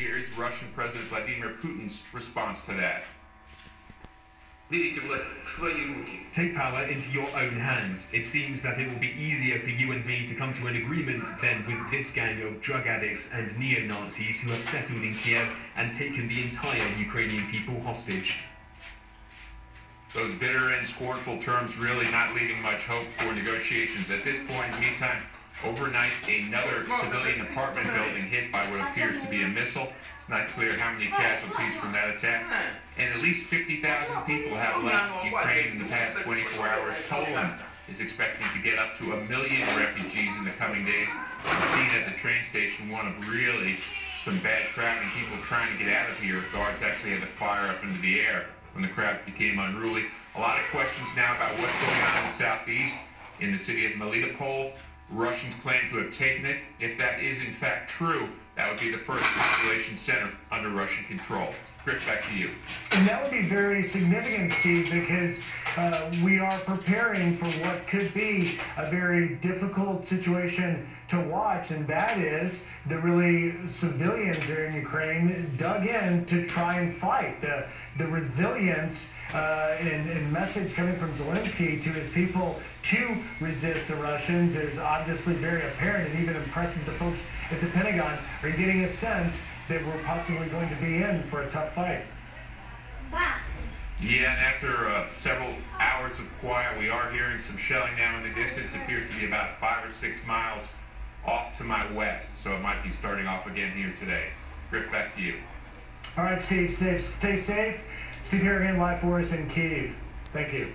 Here is Russian President Vladimir Putin's response to that. Take power into your own hands. It seems that it will be easier for you and me to come to an agreement than with this gang of drug addicts and neo-Nazis who have settled in Kiev and taken the entire Ukrainian people hostage. Those bitter and scornful terms really not leaving much hope for negotiations at this point. In the meantime, overnight, another civilian apartment building hit by what appears to be a missile. It's not clear how many casualties from that attack. And at least 50,000 people have left Ukraine in the past 24 hours. Poland is expecting to get up to a million refugees in the coming days. The scene at the train station, one of really some bad crowd and people trying to get out of here. Guards actually had to fire up into the air when the crowds became unruly. A lot of questions now about what's going on in the southeast, in the city of Melitopol. Russians claim to have taken it. If that is in fact true, that would be the first population center under Russian control. Griff, back to you. And that would be very significant, Steve, because uh, we are preparing for what could be a very difficult situation to watch, and that is the really civilians there in Ukraine dug in to try and fight. The, the resilience uh, and, and message coming from Zelensky to his people to resist the Russians is obviously very apparent and even impresses the folks at the Pentagon are getting a sense that we're possibly going to be in for a tough fight. Yeah, and after uh, several shelling now in the distance. Appears to be about five or six miles off to my west, so it might be starting off again here today. Griff, back to you. All right, Steve, stay, stay safe. Steve here again, live for us in Kiev. Thank you.